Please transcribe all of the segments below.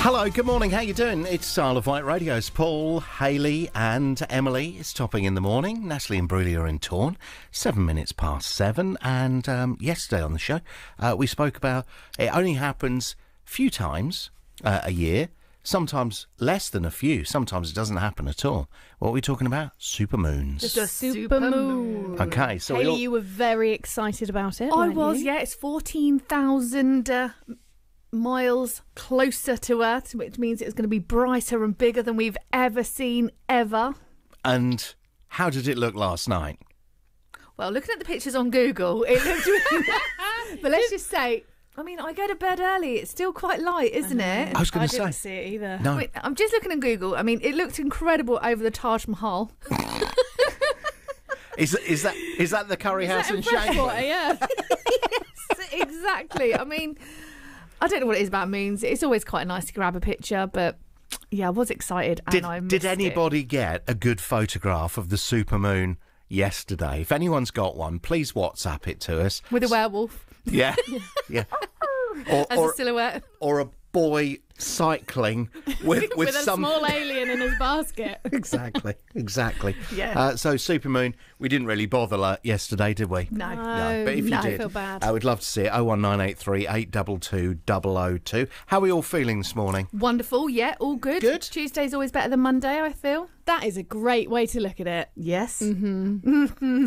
Hello, good morning. How you doing? It's Isle of Wight Radio's Paul, Haley, and Emily. It's topping in the morning. Natalie and Brulia are in Torn. Seven minutes past seven. And um, yesterday on the show, uh, we spoke about it only happens a few times uh, a year. Sometimes less than a few. Sometimes it doesn't happen at all. What are we talking about? Supermoons. Just a Super moon. Okay, so we Haley, all- you were very excited about it. I weren't was, you? yeah. It's 14,000 uh, miles closer to Earth, which means it's going to be brighter and bigger than we've ever seen, ever. and how did it look last night? Well, looking at the pictures on Google, it looks really But let's just say, I mean, I go to bed early. It's still quite light, isn't it? I was going to say. I didn't see it either. No. Wait, I'm just looking at Google. I mean, it looked incredible over the Taj Mahal. Is, is that is that the curry house in Shanghai? yeah. exactly. I mean, I don't know what it is about moons. It's always quite nice to grab a picture, but yeah, I was excited and Did, I did it. anybody get a good photograph of the supermoon yesterday? If anyone's got one, please WhatsApp it to us. with a werewolf Yeah, yeah. Or, as or, a silhouette? or a boy cycling with with, With a some small alien in his basket. exactly exactly. Yeah. Uh, so supermoon, we didn't really bother la- yesterday, did we? No. No, but if you no. did, I feel bad. I would love to see it. 01983 822 002. How are we all feeling this morning? Wonderful. Yeah, all good. Good. Tuesday's always better than Monday, I feel. That is a great way to look at it. Yes. Mm-hmm.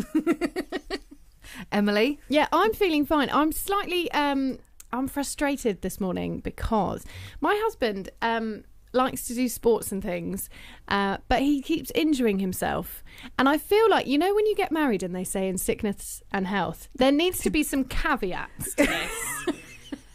Emily? Yeah, I'm feeling fine. I'm slightly um I'm frustrated this morning because my husband um likes to do sports and things, uh, but he keeps injuring himself. And I feel like you know when you get married and they say in sickness and health, there needs to be some caveats to this.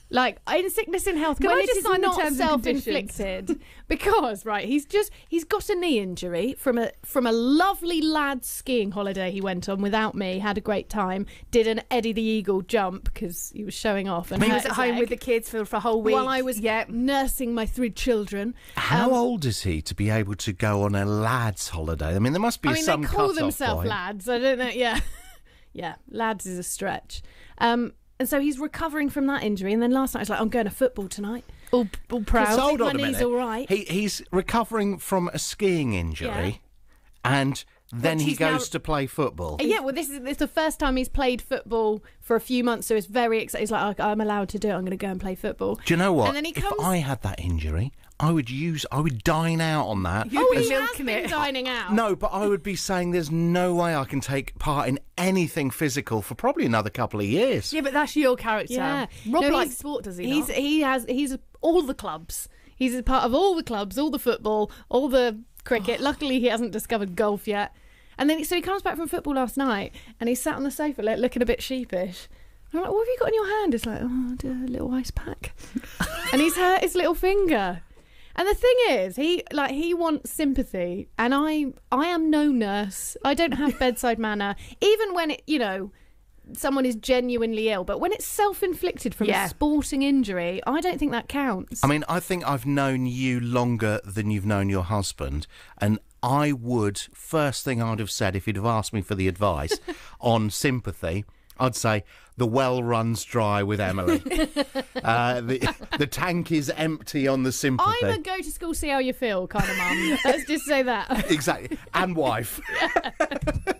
Like in sickness and health, Can when I it just is sign the not terms self-inflicted, because right, he's just he's got a knee injury from a from a lovely lad skiing holiday he went on without me. Had a great time. Did an Eddie the Eagle jump because he was showing off. And He was at home leg with the kids for, for a whole week. while I was Yeah. nursing my three children. How Um, old is he to be able to go on a lad's holiday? I mean, there must be I mean, some they call themselves lads. I don't know. Yeah, yeah, lads is a stretch. Um, and so he's recovering from that injury. And then last night, I was like, I'm going to football tonight. all, all proud. So hold my on a knee's minute. all right. He, he's recovering from a skiing injury, Yeah. and then he he's now- goes to play football. Uh, Yeah, well, this is it's the first time he's played football for a few months, so it's very excited. He's like, "Oh, I'm allowed to do it. I'm going to go and play football. Do you know what? And then he if I had that injury, I would use, I would dine out on that. You- Oh, You'd he be milking it. dining out. No, but I would be saying there's no way I can take part in anything physical for probably another couple of years. Yeah, but that's your character. Yeah, Rob No, likes sport, does he He's not? he has he's all the clubs. He's a part of all the clubs, all the football, all the cricket. Oh. Luckily, he hasn't discovered golf yet. And then so he comes back from football last night, and he's sat on the sofa like, looking a bit sheepish. I'm like, what have you got in your hand? It's like, oh, a little ice pack, and he's hurt his little finger. And the thing is, he like he wants sympathy, and I I am no nurse. I don't have bedside manner. Even when it, you know, someone is genuinely ill, but when it's self-inflicted from Yeah. a sporting injury, I don't think that counts. I mean, I think I've known you longer than you've known your husband, and I would first thing I'd have said if you'd have asked me for the advice on sympathy, I'd say the well runs dry with Emily. uh, the the tank is empty on the sympathy. I'm a go to school, see how you feel kind of mum. Let's just say that. exactly, and wife.